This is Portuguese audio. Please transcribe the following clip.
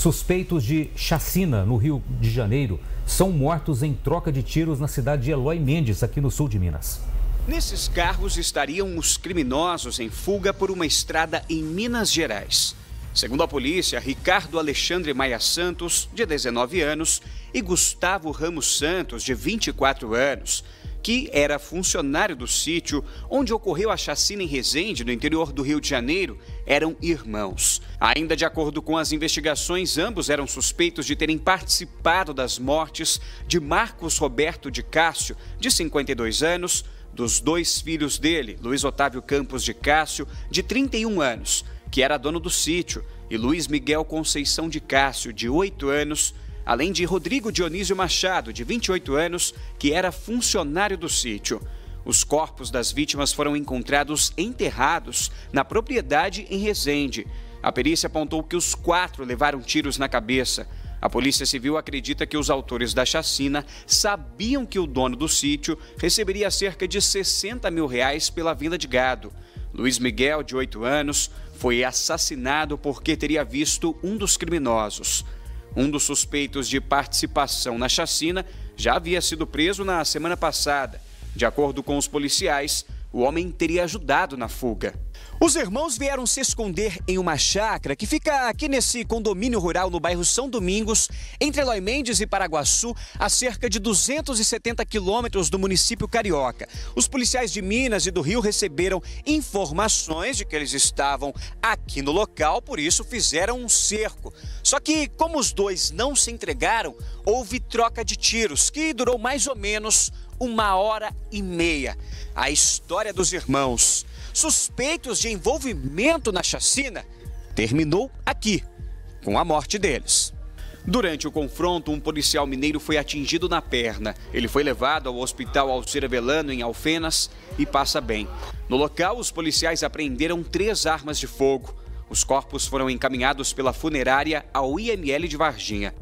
Suspeitos de chacina no Rio de Janeiro são mortos em troca de tiros na cidade de Eloy Mendes, aqui no sul de Minas. Nesses carros estariam os criminosos em fuga por uma estrada em Minas Gerais. Segundo a polícia, Ricardo Alexandre Maia Santos, de 19 anos, e Gustavo Ramos Santos, de 24 anos, que era funcionário do sítio onde ocorreu a chacina em Resende, no interior do Rio de Janeiro, eram irmãos. Ainda de acordo com as investigações, ambos eram suspeitos de terem participado das mortes de Marcos Roberto de Cássio, de 52 anos, dos dois filhos dele, Luiz Otávio Campos de Cássio, de 31 anos, que era dono do sítio, e Luiz Miguel Conceição de Cássio, de 8 anos, além de Rodrigo Dionísio Machado, de 28 anos, que era funcionário do sítio. Os corpos das vítimas foram encontrados enterrados na propriedade em Resende. A perícia apontou que os quatro levaram tiros na cabeça. A Polícia Civil acredita que os autores da chacina sabiam que o dono do sítio receberia cerca de 60 mil reais pela venda de gado. Luiz Miguel, de 8 anos, foi assassinado porque teria visto um dos criminosos. Um dos suspeitos de participação na chacina já havia sido preso na semana passada. De acordo com os policiais, o homem teria ajudado na fuga. Os irmãos vieram se esconder em uma chácara que fica aqui nesse condomínio rural no bairro São Domingos, entre Eloy Mendes e Paraguaçu, a cerca de 270 quilômetros do município carioca. Os policiais de Minas e do Rio receberam informações de que eles estavam aqui no local, por isso fizeram um cerco. Só que, como os dois não se entregaram, houve troca de tiros, que durou mais ou menos uma hora e meia. A história dos irmãos suspeitos de envolvimento na chacina, terminou aqui, com a morte deles. Durante o confronto, um policial mineiro foi atingido na perna. Ele foi levado ao hospital Alcira Velano, em Alfenas, e passa bem. No local, os policiais apreenderam três armas de fogo. Os corpos foram encaminhados pela funerária ao IML de Varginha.